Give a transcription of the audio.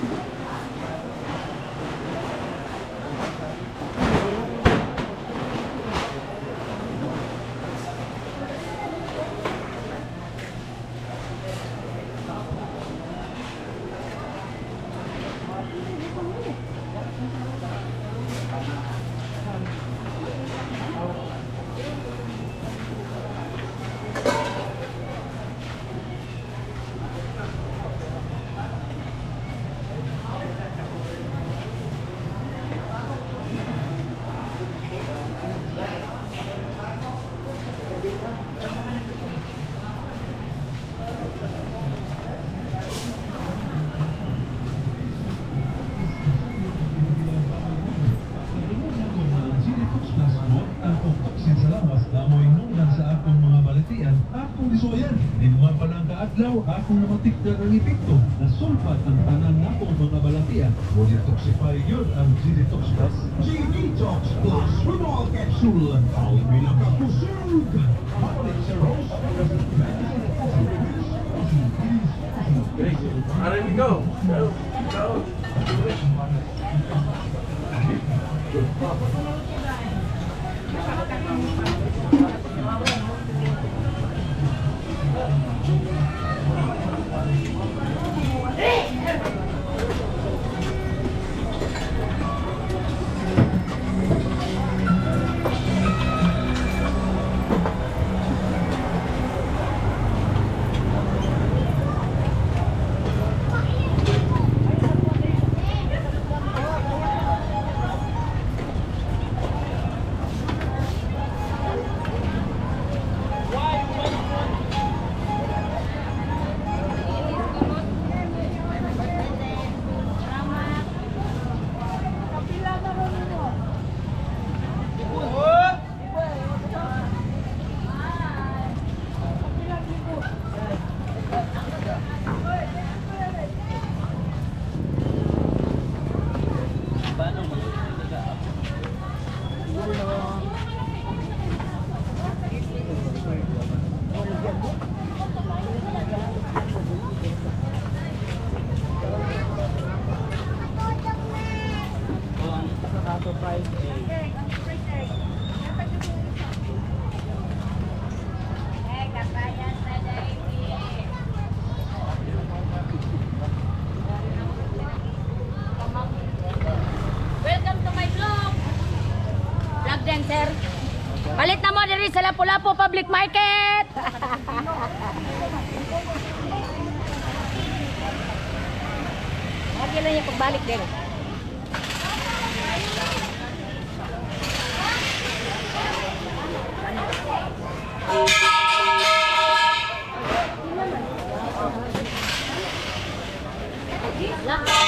Ang lang kaadlaw, akong namatik na ang epekto na sulfat ang tanan na akong mga balatian. O detoxify yun ang G-Detox Plus. G-Detox Plus all capsule. Ang pinakakusog. Balik sa Rose. Alright, we sa Lapu-Lapu Public Market. Lagi lang yung pagbalik din. Lock.